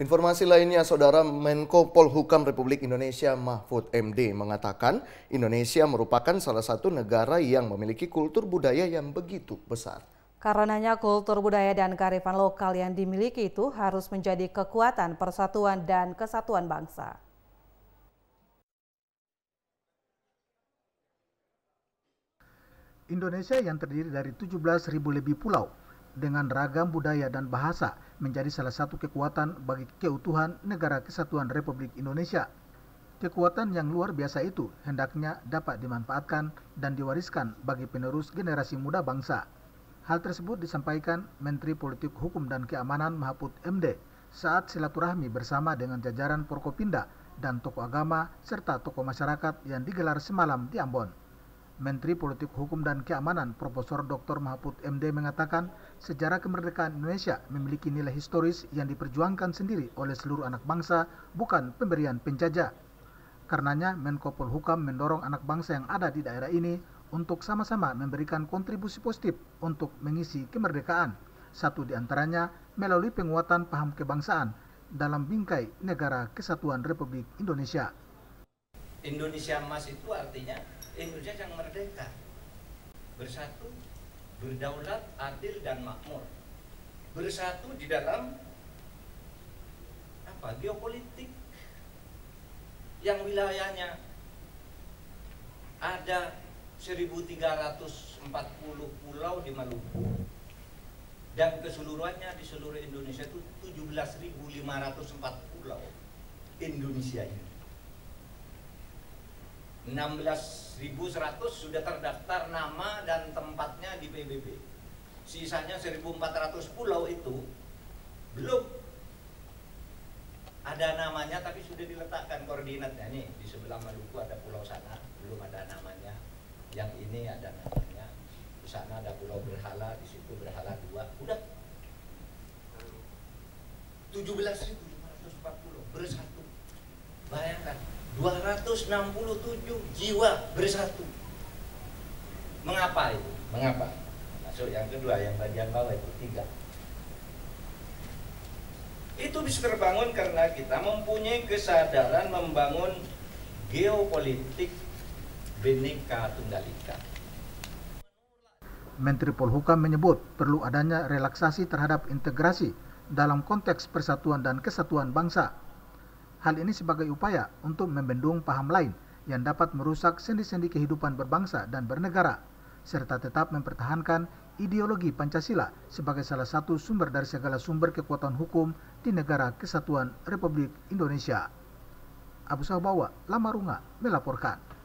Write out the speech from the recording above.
Informasi lainnya, Saudara Menko Polhukam Republik Indonesia Mahfud MD mengatakan Indonesia merupakan salah satu negara yang memiliki kultur budaya yang begitu besar. Karenanya kultur budaya dan kearifan lokal yang dimiliki itu harus menjadi kekuatan persatuan dan kesatuan bangsa. Indonesia yang terdiri dari 17.000 lebih pulau dengan ragam budaya dan bahasa menjadi salah satu kekuatan bagi keutuhan negara kesatuan Republik Indonesia. Kekuatan yang luar biasa itu hendaknya dapat dimanfaatkan dan diwariskan bagi penerus generasi muda bangsa. Hal tersebut disampaikan Menteri Politik Hukum dan Keamanan Mahfud MD saat silaturahmi bersama dengan jajaran Porkopinda dan tokoh agama serta tokoh masyarakat yang digelar semalam di Ambon. Menteri Politik Hukum dan Keamanan Profesor Dr. Mahfud MD mengatakan sejarah kemerdekaan Indonesia memiliki nilai historis yang diperjuangkan sendiri oleh seluruh anak bangsa, bukan pemberian penjajah. Karenanya Menko Polhukam mendorong anak bangsa yang ada di daerah ini untuk sama-sama memberikan kontribusi positif untuk mengisi kemerdekaan. Satu di antaranya melalui penguatan paham kebangsaan dalam bingkai negara kesatuan Republik Indonesia. Indonesia emas itu artinya Indonesia yang merdeka. Bersatu berdaulat adil dan makmur. Bersatu di dalam apa geopolitik. Yang wilayahnya ada 1340 pulau di Maluku dan keseluruhannya di seluruh Indonesia itu 17.504 pulau Indonesia ini 16.100 sudah terdaftar nama dan tempatnya di PBB. Sisanya 1.400 pulau itu belum. Ada namanya tapi sudah diletakkan koordinatnya. Nih di sebelah Maluku ada pulau sana belum ada namanya. Yang ini ada namanya. Di sana ada pulau berhala di situ berhala dua. Udah. 17.540 bersatu. Bayangkan 267 jiwa bersatu. Mengapa itu? Mengapa? Masuk yang kedua, yang bagian bawah itu tiga. Itu bisa terbangun karena kita mempunyai kesadaran membangun geopolitik Bhinneka Tunggal Ika. Menteri Polhukam menyebut perlu adanya relaksasi terhadap integrasi dalam konteks persatuan dan kesatuan bangsa Hal ini sebagai upaya untuk membendung paham lain yang dapat merusak sendi-sendi kehidupan berbangsa dan bernegara, serta tetap mempertahankan ideologi Pancasila sebagai salah satu sumber dari segala sumber kekuatan hukum di negara kesatuan Republik Indonesia. Abu Sabawa, Lamarunga, melaporkan.